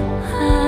high.